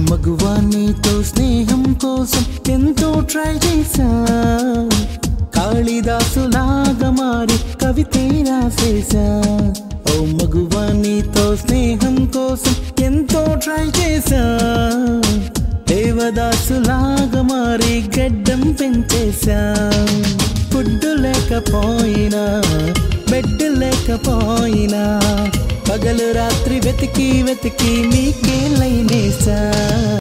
మగువా నీతో స్నేహం కోసం ఎంతో ట్రై చేశా. కాళిదాసులాగా మారి కవితే రాసేశా. ఓ మగువా నీతో స్నేహం కోసం ఎంతో ట్రై చేశా. దేవదాసులాగా మారి గడ్డం పెంచేశా. ఫుడ్ లేకపోయినా బెడ్ లేకపోయినా పగలు రాత్రి వెతికి వెతికి నీకే లైనేసా